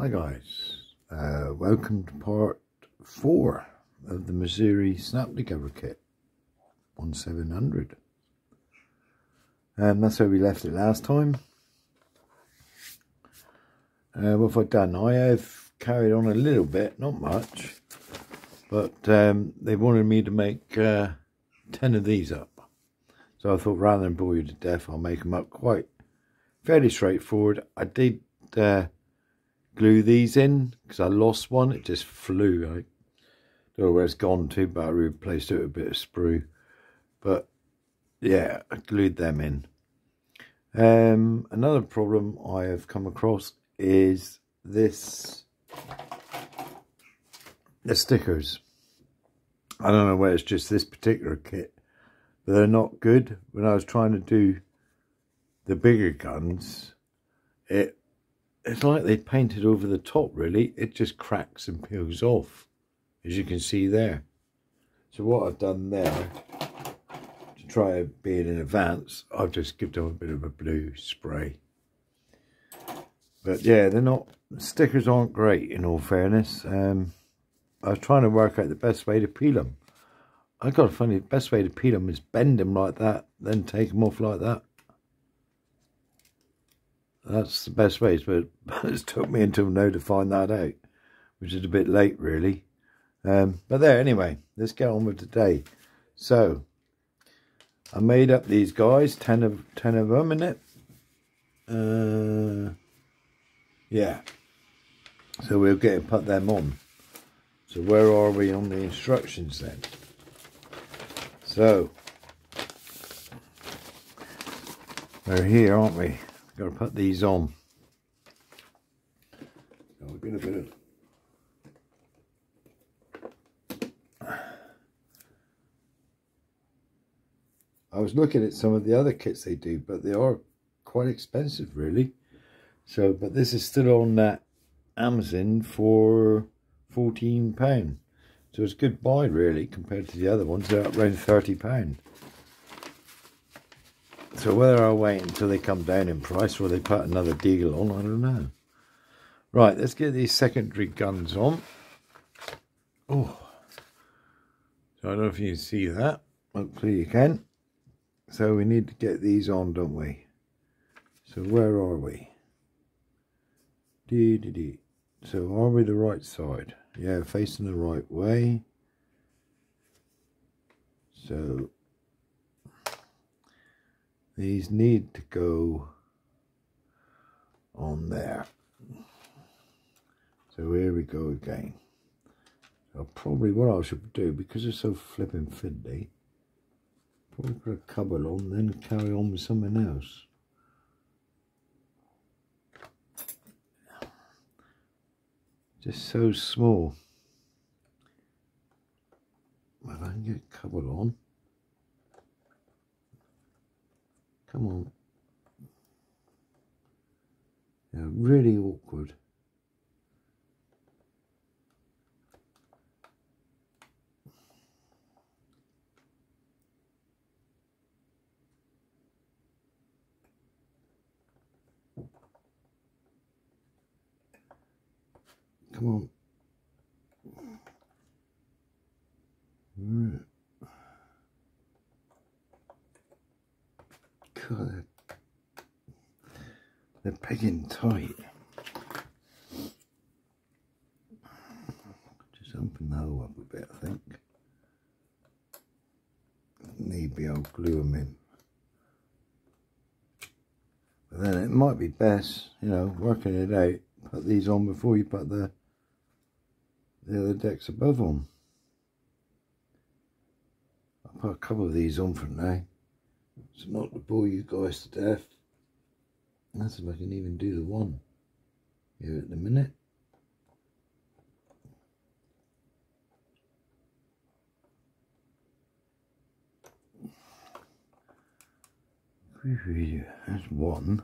Hi guys, uh, welcome to part 4 of the Missouri Snap Together Kit 1700. And that's where we left it last time. Uh, what have I done? I have carried on a little bit, not much, but um, they wanted me to make uh, 10 of these up. So I thought rather than bore you to death, I'll make them up quite fairly straightforward. I did uh, glue these in because I lost one. It just flew. I don't know where it's gone to, but I replaced it with a bit of sprue. But yeah, I glued them in. Um, another problem I have come across is this, the stickers. I don't know whether it's just this particular kit, but they're not good. When I was trying to do the bigger guns, it it's like they painted over the top really. It just cracks and peels off as you can see there. So what I've done there to try being in advance I've just given them a bit of a blue spray. But yeah they're not stickers aren't great in all fairness. Um, I was trying to work out the best way to peel them I got a funny the best way to peel them is bend them like that then take them off like that that's the best way, but it's took me until now to find that out, which is a bit late, really. Um, but there, anyway, let's get on with today. So, I made up these guys, 10 of, 10 of them in it. Uh, yeah. So we'll get and put them on. So where are we on the instructions then? So, we're here, aren't we? Got to put these on. We're going to put I was looking at some of the other kits they do, but they are quite expensive, really. So, but this is still on that Amazon for £14. So it's a good buy, really, compared to the other ones. They're around £30. So whether I'll wait until they come down in price or they put another deal on, I don't know. Right, let's get these secondary guns on. Oh, so I don't know if you can see that. Hopefully you can. So we need to get these on, don't we? So where are we? Dee, dee, dee. So are we the right side? Yeah, facing the right way. So these need to go on there. So here we go again. So probably what I should do, because it's so flipping fiddly, probably put a couple on, then carry on with something else. Just so small. Well, I can get a couple on. Come on. Yeah, really awkward. Come on. God, they're pegging tight. Just open the hole up a bit, I think. Need be, I'll glue them in. But then it might be best, you know, working it out, put these on before you put the the other decks above them. I'll put a couple of these on for now. So not to bore you guys to death. That's if I can even do the one here at the minute. There's one.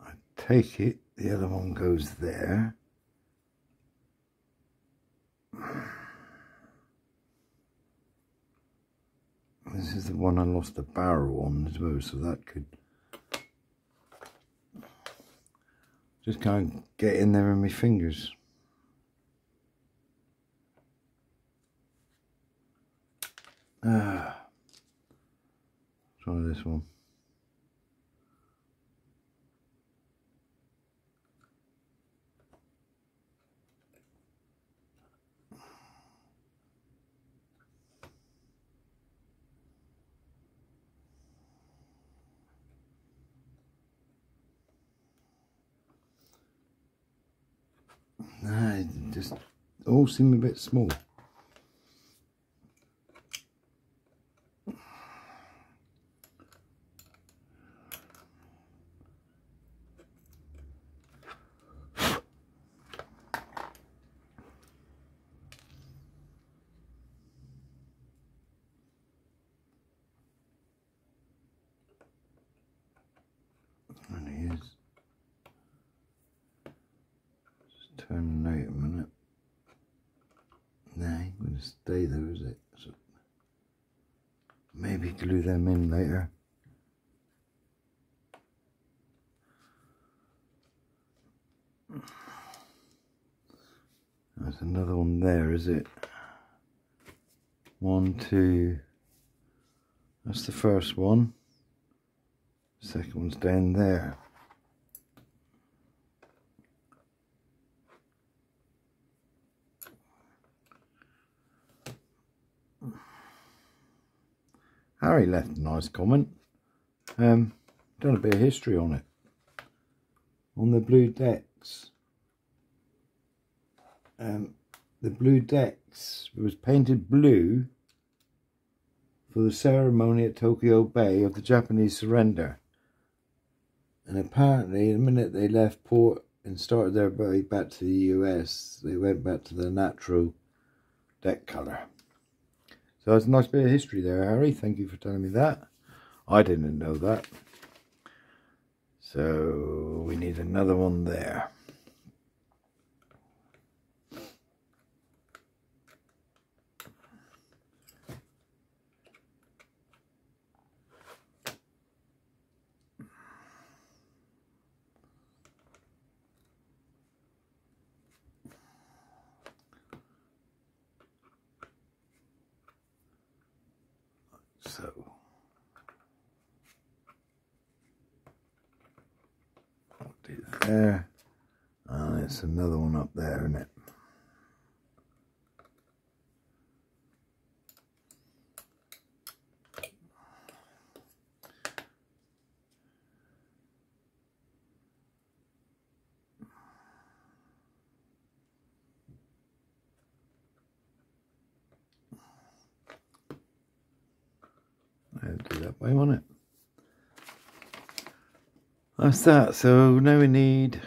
I take it, the other one goes there. This is the one I lost the barrel on as well, so that could... Just can't get in there with my fingers. Ah. Try this one. Nah, just all seem a bit small. turning out a minute. Nah, ain't gonna there, is it? So maybe glue them in later. There's another one there, is it? One, two. That's the first one. Second one's down there. Harry left a nice comment. Um, done a bit of history on it. On the blue decks. Um, the blue decks was painted blue for the ceremony at Tokyo Bay of the Japanese surrender. And apparently, the minute they left port and started their way back to the US, they went back to the natural deck colour. So it's a nice bit of history there, Harry. Thank you for telling me that. I didn't know that. So we need another one there. So I'll do there. And it's another one up there, isn't it? I'll do that way, won't it? That's that. So now we need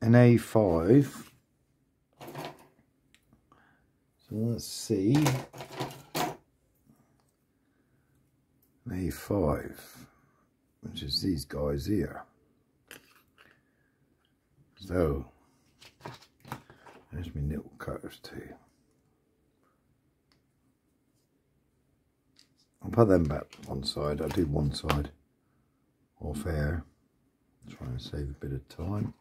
an A5. So let's see. An A5, which is these guys here. So, there's my little cutters too. I'll put them back one side. I'll do one side off air. Try and save a bit of time.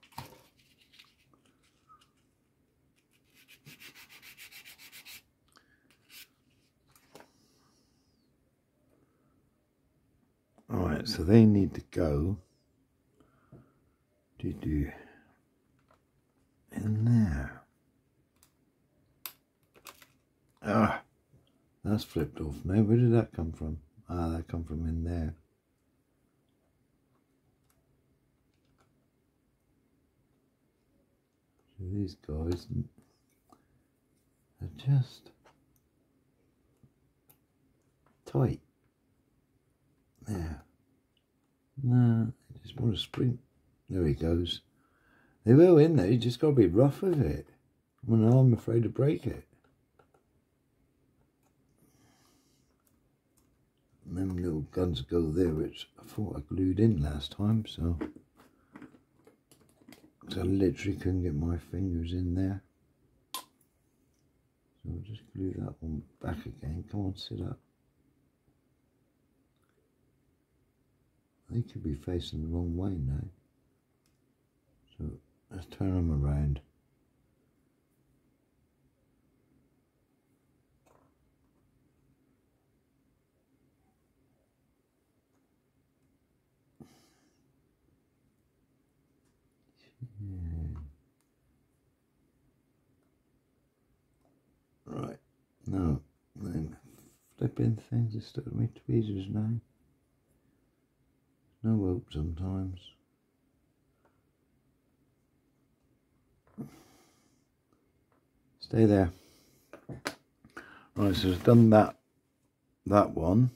Alright, so they need to go do do in there. Ah that's flipped off now. Where did that come from? Ah, that come from in there. These guys are just tight. There. No, I just want to sprint. There he goes. They will in there, you just got to be rough with it. Well, no, I'm afraid to break it. Them little guns go there, which I thought I glued in last time, so... So I literally couldn't get my fingers in there. So I'll just glue that one back again. Come on, sit up. They could be facing the wrong way now. So let's turn them around. Hmm. Right, no, them flipping things stuck to me tweezers now. No hope sometimes. Stay there. Right, so I've done that that one.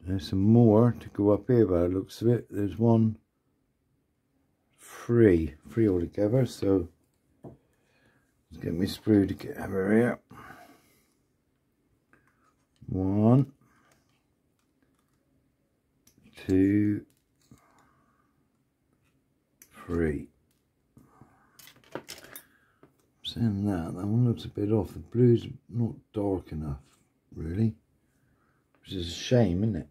There's some more to go up here by the looks of it. There's one three, three altogether, so let's get me sprue to get over here. One, two, three. Saying that, that one looks a bit off. The blue's not dark enough, really. Which is a shame, isn't it?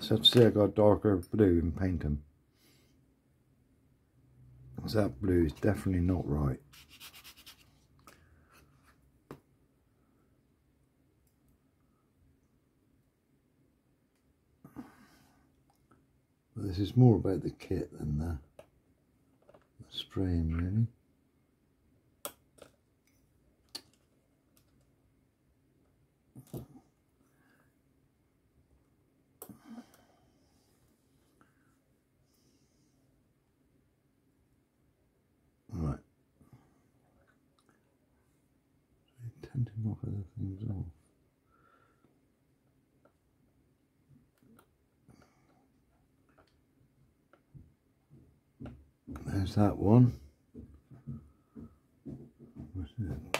So I'd say I got darker blue and paint them. Because that blue is definitely not right. But this is more about the kit than the, the spraying, really. Right. I tend to knock other things off. There's that one. What's it?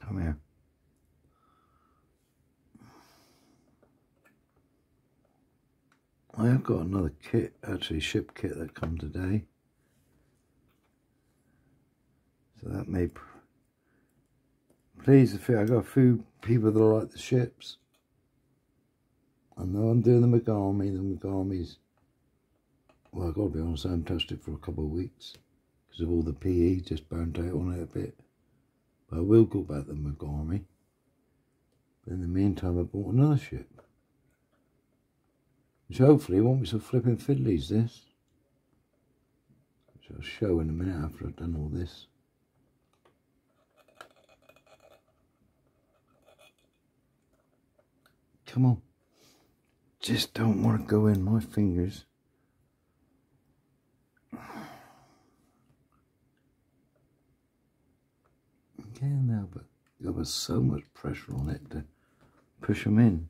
Come here. I have got another kit, actually ship kit that come today. So that may please the few. I got a few people that like the ships. I know I'm doing the Megami, the Megami's well I've got to be honest, I haven't touched it for a couple of weeks because of all the PE just burnt out on it a bit. But I will go back to the Megami. But in the meantime I bought another ship. Which hopefully won't be so flipping fiddlies this. Which I'll show in a minute after I've done all this. Come on. Just don't want to go in my fingers. Again now, but there was so much pressure on it to push them in.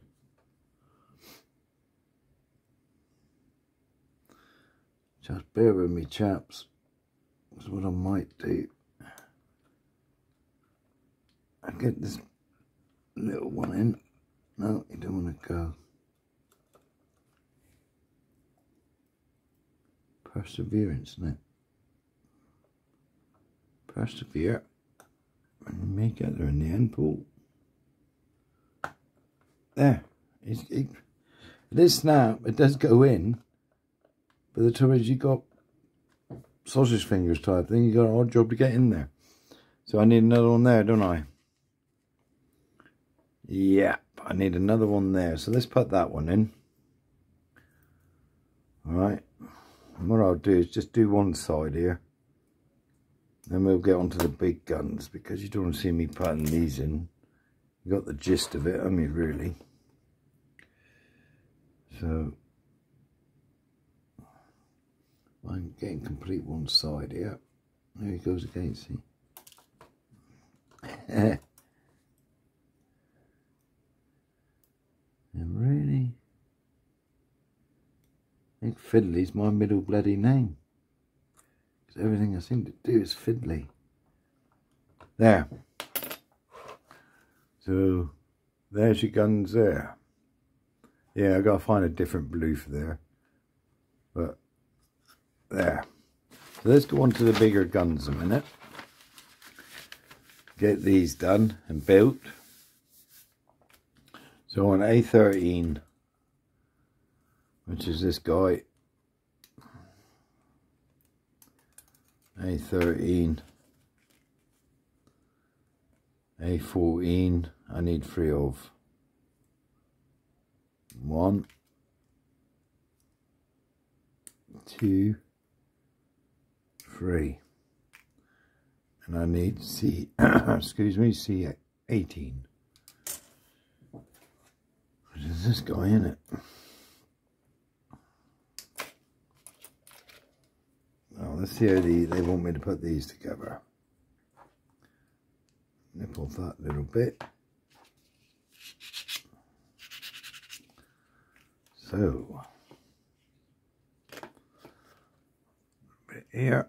Just bear with me, chaps. That's what I might do. I get this little one in. No, you don't want to go. Perseverance, it? Persevere. And you may get there in the end, Paul. There. It's, it, it is snap. It does go in. But the trouble is you got sausage fingers type thing. You got an odd job to get in there. So I need another one there, don't I? Yep, I need another one there. So let's put that one in. Alright. What I'll do is just do one side here. Then we'll get onto the big guns because you don't want to see me putting these in. You got the gist of it, I mean, really. So I'm getting complete one side here. There he goes again, see. and really, I think Fiddly's my middle bloody name. Because everything I seem to do is fiddly. There. So, there's your guns there. Yeah, i got to find a different blue for there. But There. So let's go on to the bigger guns a minute. Get these done and built. So on A13, which is this guy, A13, A14, I need three of. One, two, three. And I need C, excuse me, C18. What is this guy in it? Well, let's see how the, they want me to put these together. Nip off that little bit. So, here.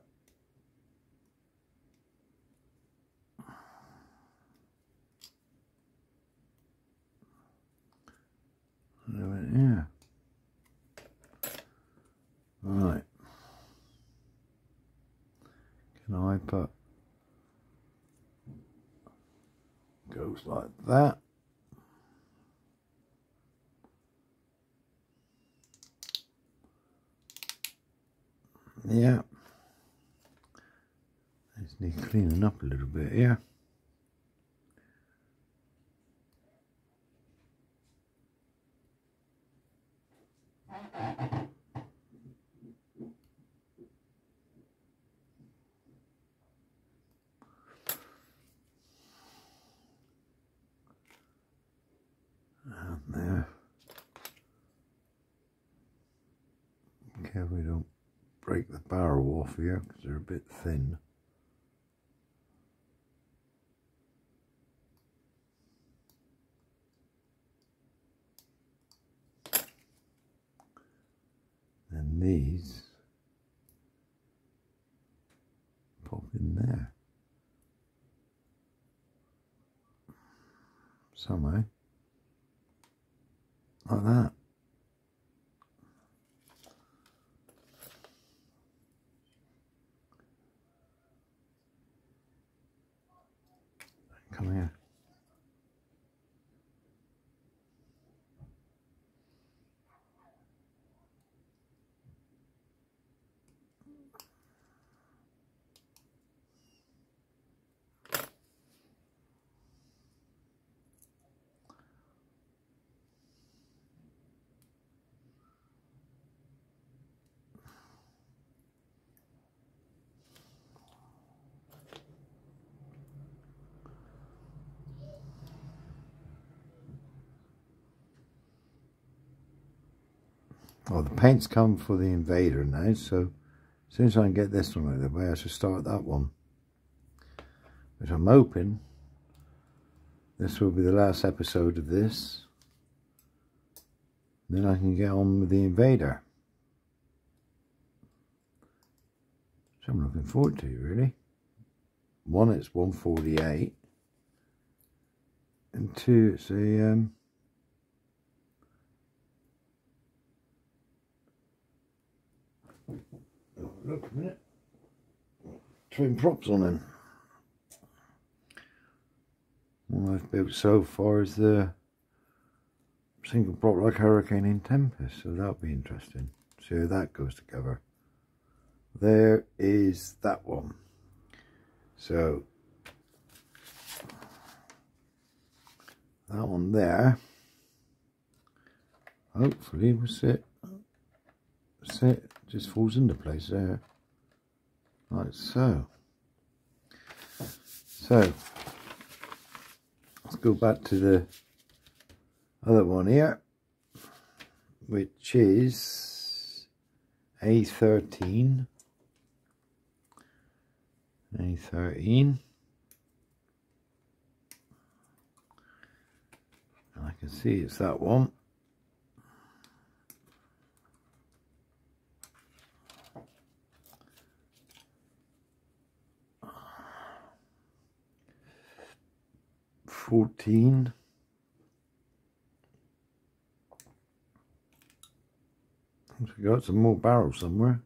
Yeah. Right. Can I put goes like that. Yeah. Just need cleaning up a little bit here. there. Okay, we don't break the barrel off because they're a bit thin. And these pop in there somehow eh? like that. Come here. Well, the paint's come for the Invader now, so as soon as I can get this one out of the way, I should start that one. Which I'm hoping this will be the last episode of this. Then I can get on with the Invader. So I'm looking forward to, really. One, it's 148. And two, it's a... Um, look a minute. Twin props on them. All I've built so far is the single prop like Hurricane in Tempest, so that'll be interesting. See how that goes together. There is that one. So that one there hopefully we'll sit sit just falls into place there. Like so. So. Let's go back to the other one here which is A13 A13 and I can see it's that one fourteen. We got some more barrels somewhere.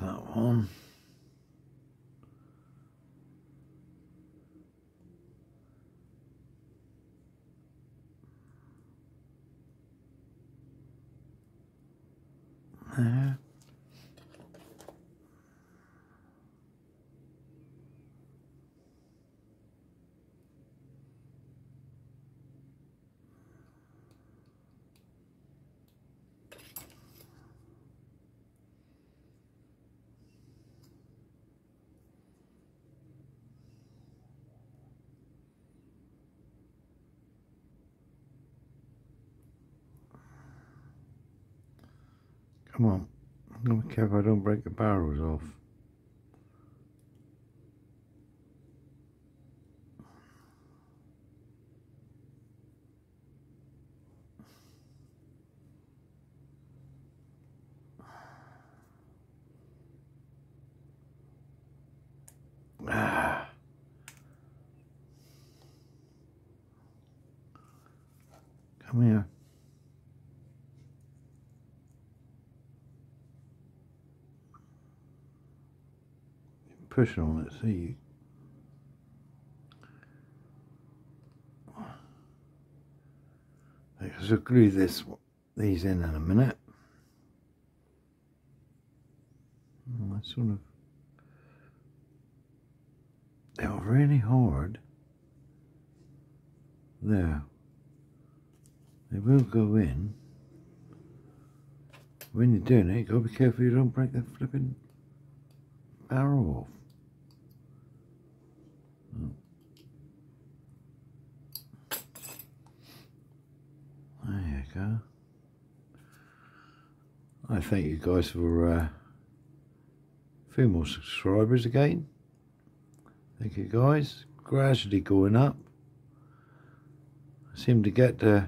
That one. Come on. I'm be careful I don't break the barrels off. Ah. Come here. Pushing on it, see. I'll glue this, these in in a minute. Mm, oh, I sort of, they are really hard. There. They will go in. When you're doing it, you gotta be careful you don't break the flipping barrel off. There you go. I thank you guys for uh, a few more subscribers again. Thank you guys. Gradually going up. I seem to get uh,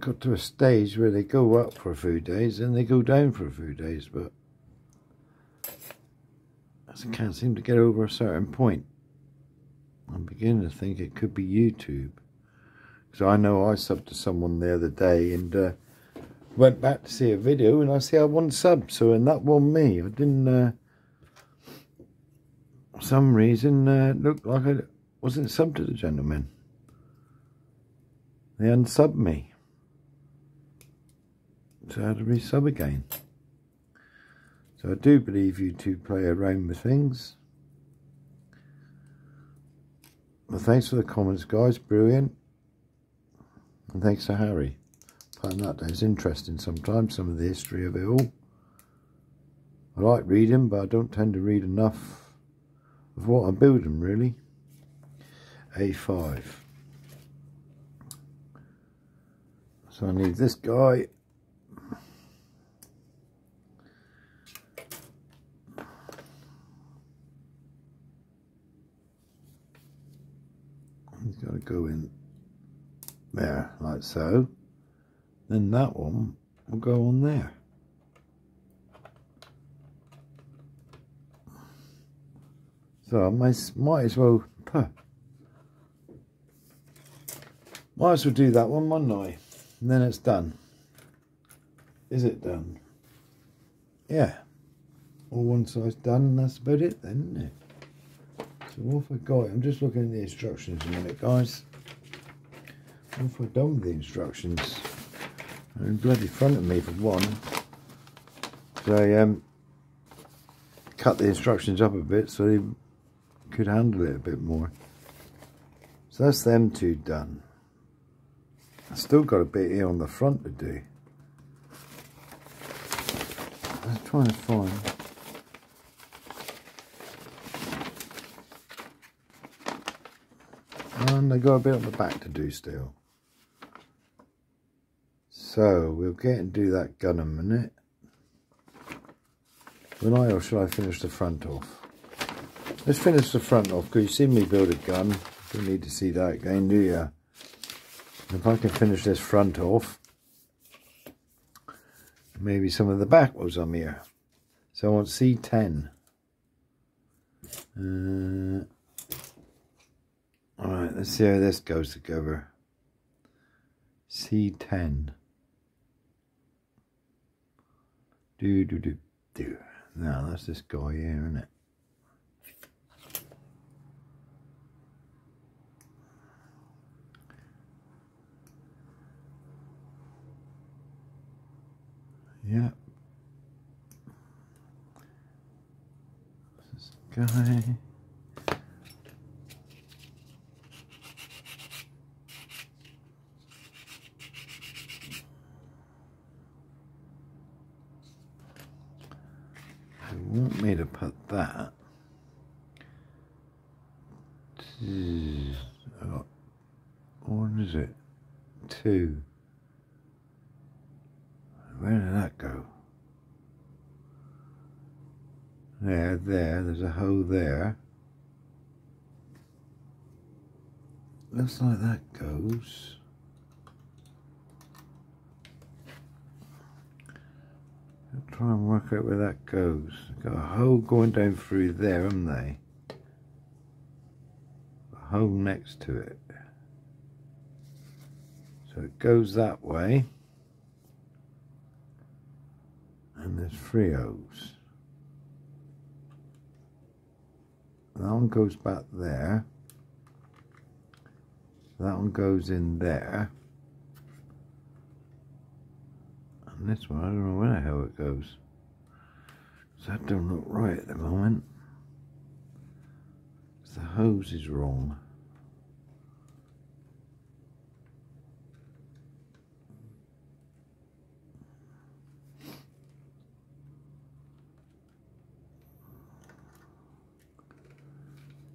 got to a stage where they go up for a few days and they go down for a few days, but I can't seem to get over a certain point. I'm beginning to think it could be YouTube. Because I know I subbed to someone the other day and uh, went back to see a video and I see I one sub. So, and that one me. I didn't, uh, for some reason, uh, looked like I wasn't subbed to the gentleman. They unsubbed me. So I had to resub again. So I do believe YouTube play around with things. Well, thanks for the comments, guys. Brilliant. And thanks to Harry. Find that is interesting sometimes, some of the history of it all. I like reading, but I don't tend to read enough of what I'm building, really. A5. So I need this guy He's got to go in there, like so. Then that one will go on there. So I might, might as well, puh, might as well do that one, one night, And then it's done. Is it done? Yeah. All one side's done, that's about it then? So what have I got? I'm just looking at the instructions a minute, guys. What have I done with the instructions? They're in bloody front of me for one. So I um, cut the instructions up a bit so they could handle it a bit more. So that's them two done. I've still got a bit here on the front to do. I'm trying to find And I got a bit on the back to do still. So we'll get and do that gun a minute. When I or shall I finish the front off? Let's finish the front off because you see me build a gun. Don't need to see that again, do you? If I can finish this front off, maybe some of the back was on here. So I want C10. Uh, Alright, let's see how this goes together. C10. Do, do, do, do. Now, that's this guy here, isn't it? Yep. This guy. They want me to put that. I got, what is it? Two. Where did that go? There, there, there's a hole there. Looks like that goes. I'll try and work out where that goes. Got a hole going down through there, haven't they? A hole next to it. So it goes that way. and there's three O's. That one goes back there. That one goes in there. And this one, I don't know where the hell it goes. That don't look right at the moment. The hose is wrong.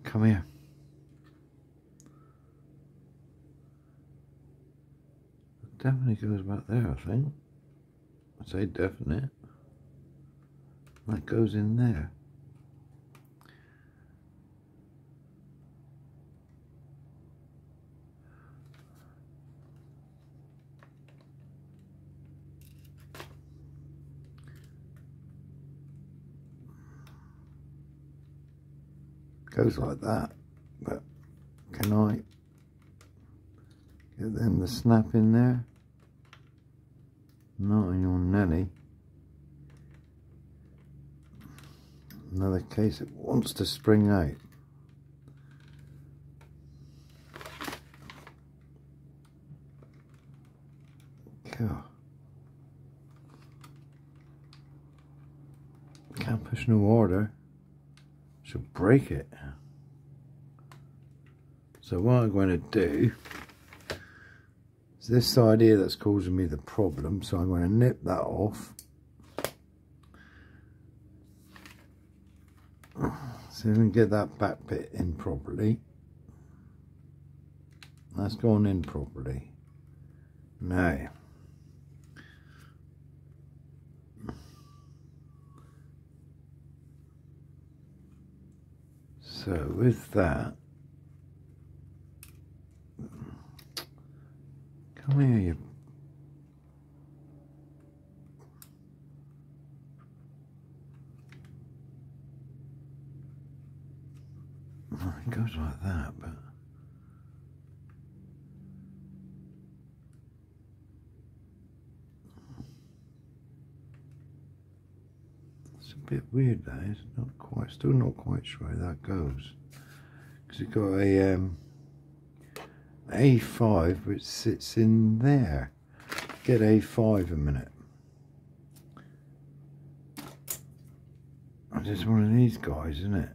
Come here. It definitely goes back there, I think. Say definite. That goes in there. goes like that but can I get them to snap in there not on your Nelly another case it wants to spring out. Can't push no order. Should break it. So what I'm going to do this side here that's causing me the problem. So I'm going to nip that off. See if we can get that back bit in properly. That's gone in properly. Now, so with that, Come here, you. it goes like that, but. It's a bit weird that is, not quite, still not quite sure how that goes. Because it's got a, um, a5 which sits in there. Get A5 a minute. It's one of these guys, isn't it?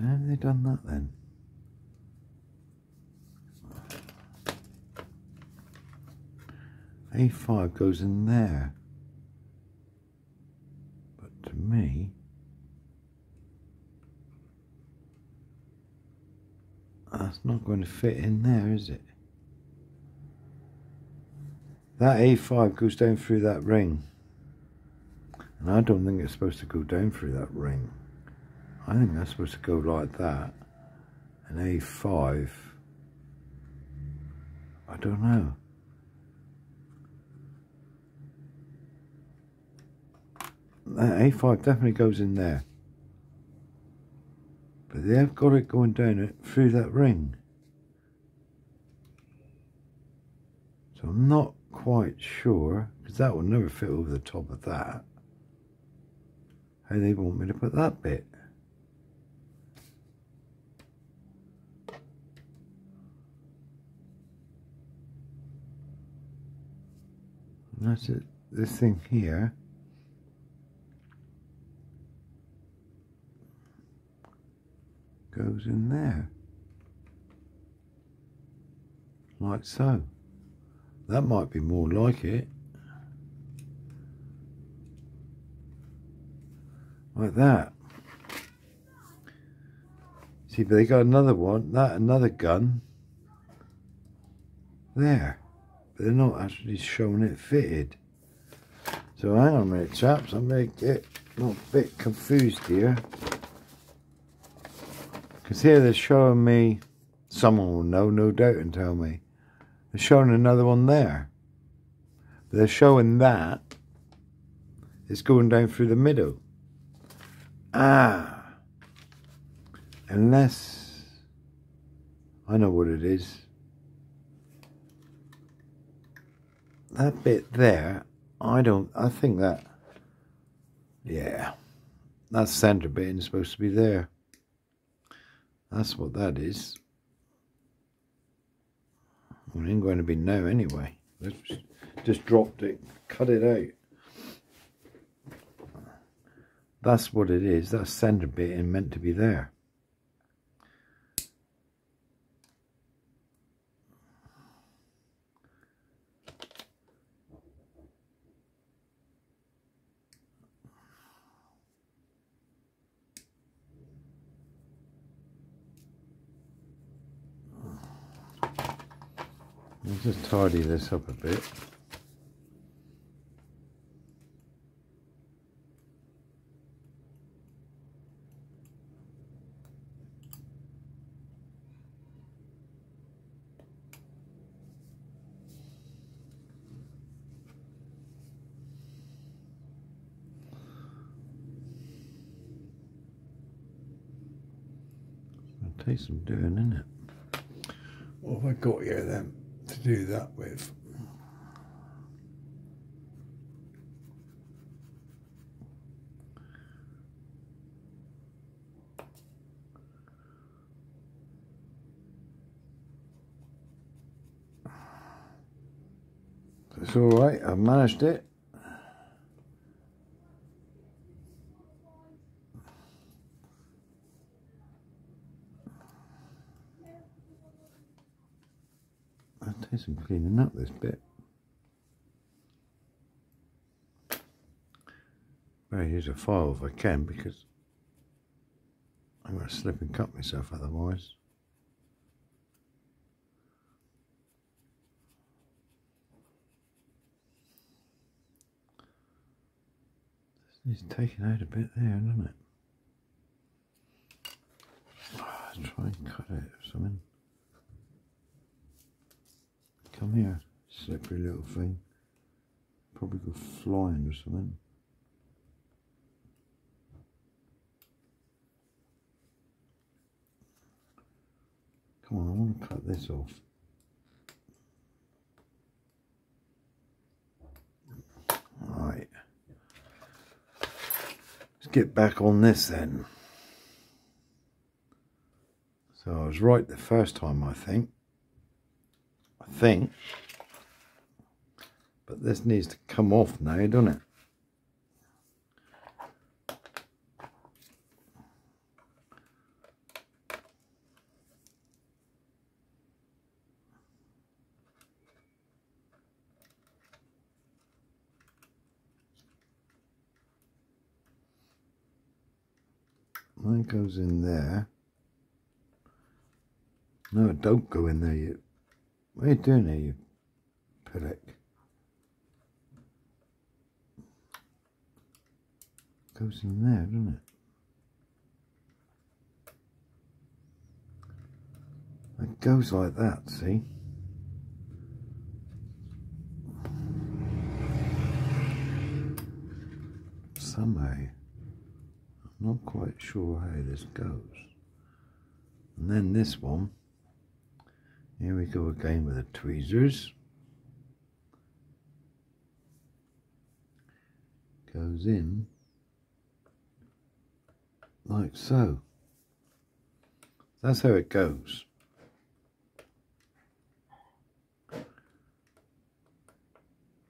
How have they done that then? A5 goes in there. But to me, That's not going to fit in there, is it? That A5 goes down through that ring. And I don't think it's supposed to go down through that ring. I think that's supposed to go like that. An A5, I don't know. That A5 definitely goes in there. But they have got it going down it through that ring. So I'm not quite sure, because that will never fit over the top of that, how they want me to put that bit. That's it, this thing here. Goes in there. Like so. That might be more like it. Like that. See, but they got another one, that another gun there. But they're not actually showing it fitted. So hang on a minute, chaps, I'm going to get a bit confused here. Because here they're showing me, someone will know, no doubt, and tell me. They're showing another one there. They're showing that. It's going down through the middle. Ah. Unless, I know what it is. That bit there, I don't, I think that, yeah, that centre bit is supposed to be there. That's what that is. It ain't going to be no anyway. Just dropped it, cut it out. That's what it is. That centre bit and meant to be there. Just tidy this up a bit. Take some doing, isn't it? What have I got here then? Do that with. It's all right, I've managed it. Some cleaning up this bit. Better use a file if I can because I'm going to slip and cut myself otherwise. It's taking out a bit there, doesn't it? Let's try and cut it or something. Come here, slippery little thing. Probably go flying or something. Come on, I want to cut this off. Right. Let's get back on this then. So I was right the first time, I think think. But this needs to come off now, doesn't it? That goes in there. No, don't go in there yet. What are you doing here, you pillock? Goes in there, doesn't it? It goes like that, see? Somehow, I'm not quite sure how this goes. And then this one here we go again with the tweezers. Goes in like so. That's how it goes.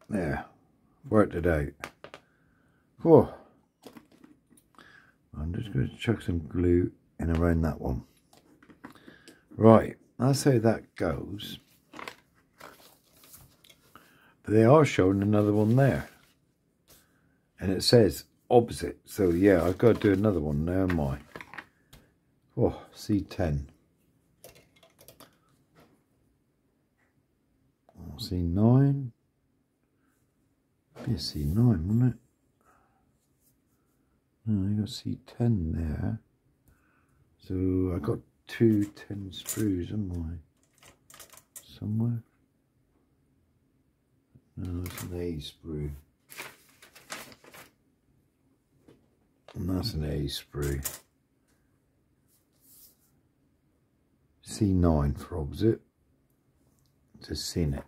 There, worked it out. Cool. I'm just going to chuck some glue in around that one. Right that's how that goes. But they are showing another one there. And it says opposite. So yeah, I've got to do another one now, am I? Oh, C10. C9. Be a C9, wouldn't it? No, I got C10 there. So I got two 10 screws, am I? Somewhere? No, it's an A sprue. And that's an A sprue. C9 for opposite. Just seen it.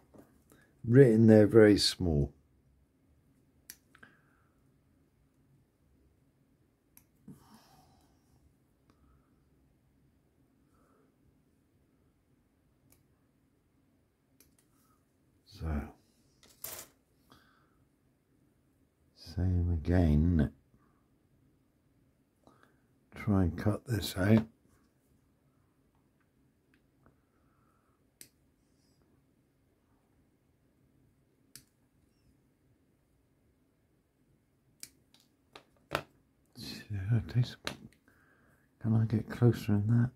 Written there very small. So, same again, Try and cut this out. Can I get closer in that?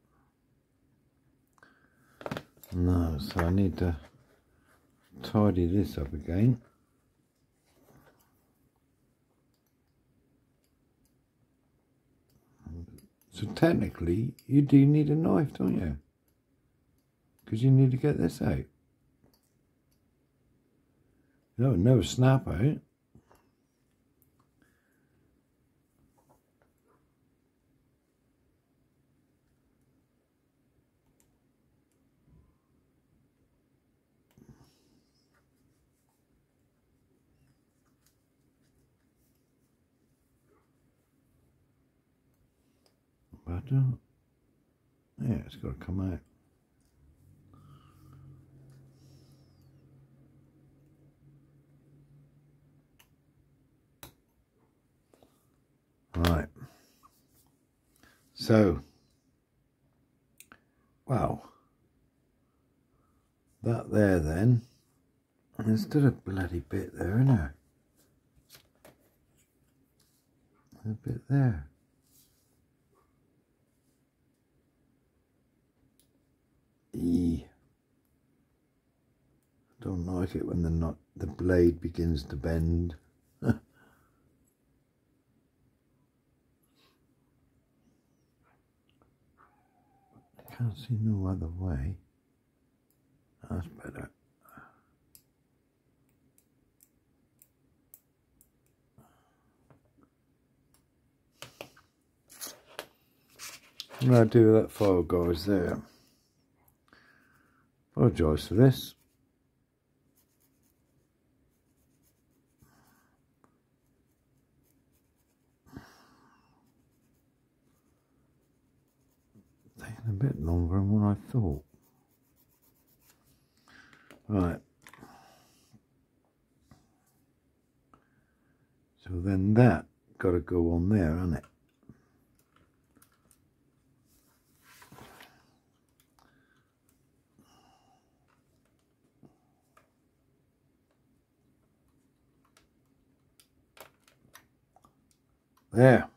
No, so I need to tidy this up again. So technically, you do need a knife, don't you? Because you need to get this out. No, never snap out. Yeah, it's got to come out. Right. So, well, that there then, there's still a bloody bit there, isn't there? A bit there. I don't like it when the not the blade begins to bend. Can't see no other way. That's better. I'm going to do that file, guys, there? Apologise for this. Taking a bit longer than what I thought. Right. So then that got to go on there, hasn't it? There.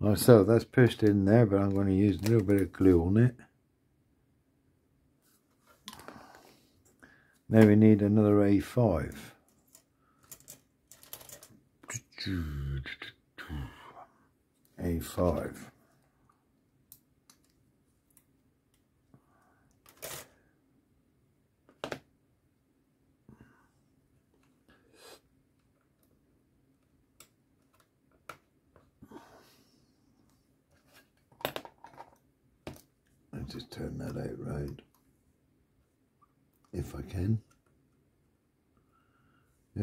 Like so, that's pushed in there, but I'm going to use a little bit of glue on it. Now we need another A5. A5. just turn that out round if I can.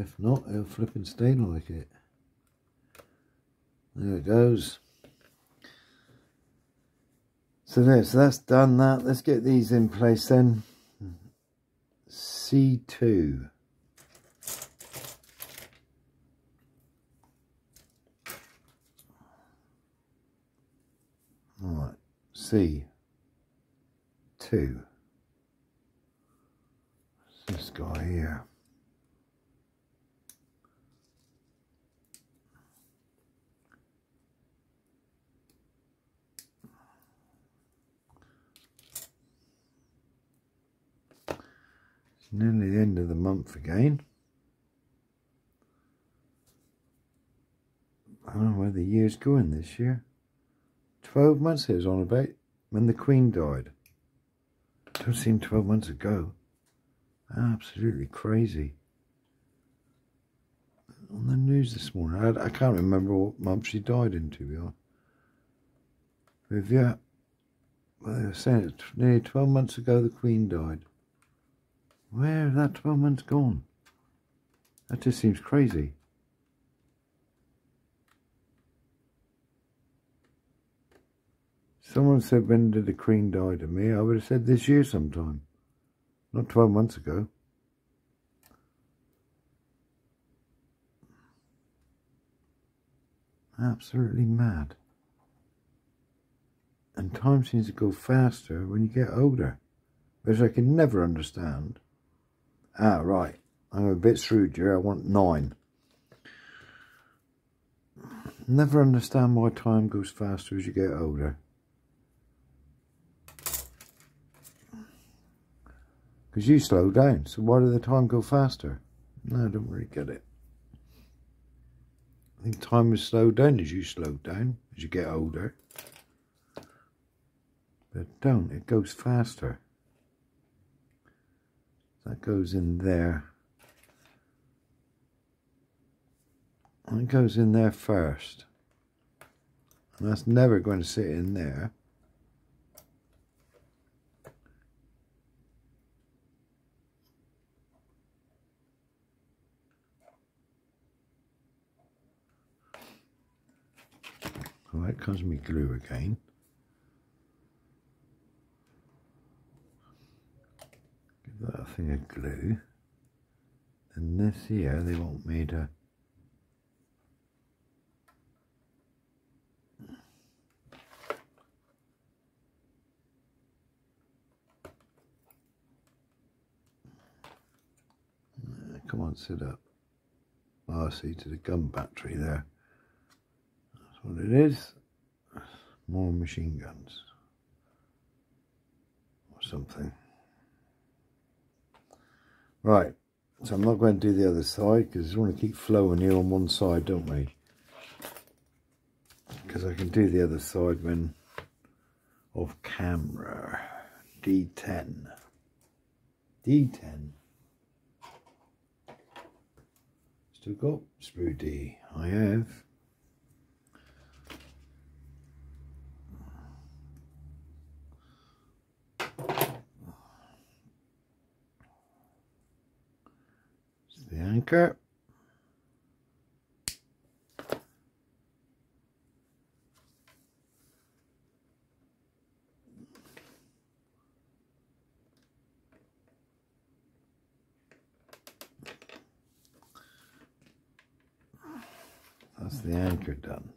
If not, it'll flip and stay like it. There it goes. So there, so that's done that. Let's get these in place then. C2. All right, C2. This guy here. Nearly the end of the month again. I don't know where the year's going this year. 12 months it was on about when the Queen died. Don't seem 12 months ago. Absolutely crazy. On the news this morning, I, I can't remember what month she died in, to be honest. But yeah, well, they were saying it nearly 12 months ago the Queen died. Where that 12 months gone? That just seems crazy. Someone said, when did the Queen die to me? I would have said this year sometime. Not 12 months ago. Absolutely mad. And time seems to go faster when you get older. Which I can never understand. Ah, right. I'm a bit shrewd here. I want nine. Never understand why time goes faster as you get older. Because you slow down, so why does the time go faster? No, I don't really get it. I think time is slowed down as you slow down, as you get older. But don't, it goes faster. That goes in there. And it goes in there first. And that's never going to sit in there. Well, that comes me glue again. That thing of glue. And this here they want me to come on sit up. Oh, I see to the gun battery there. That's what it is. More machine guns. Or something Right, so I'm not going to do the other side because we want to keep flowing here on one side, don't we? Because I can do the other side when off camera. D10. D10. Still got sprue D. I have. Anchor. That's the anchor done.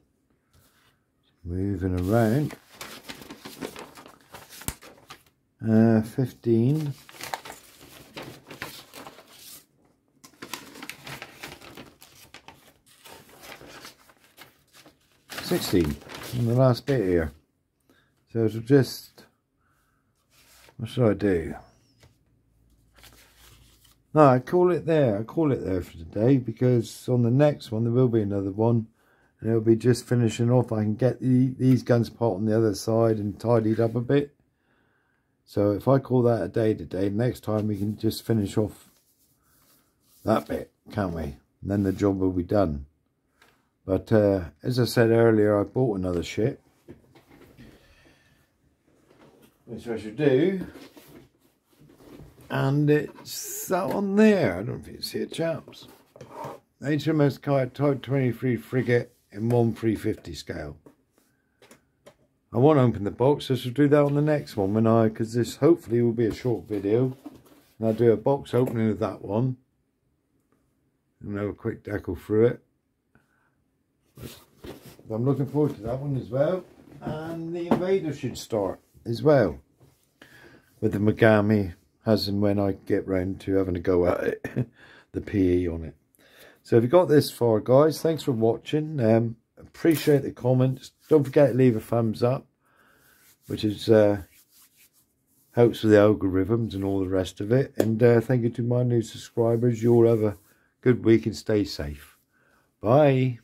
Moving around. Uh, 15. 16 in the last bit here. So just, what should I do? No, I call it there. I call it there for today because on the next one there will be another one. And it'll be just finishing off. I can get the, these guns pot on the other side and tidied up a bit. So if I call that a day today, next time we can just finish off that bit, can't we? And then the job will be done. But uh, as I said earlier, I bought another ship. Which I should do. And it's that one there. I don't know if you see it, chaps. HMS Kent Type 23 frigate in one 350 scale. I won't open the box, so we'll do that on the next one when I, because this hopefully will be a short video. And I'll do a box opening of that one. And have a quick deckle through it. I'm looking forward to that one as well. And the Invader should start as well. With the Mogami, as and when I get round to having a go at it. the PE on it. So if you got this far, guys, thanks for watching. Um, appreciate the comments. Don't forget to leave a thumbs up, which is uh, helps with the algorithms and all the rest of it. And uh, thank you to my new subscribers. You all have a good week and stay safe. Bye.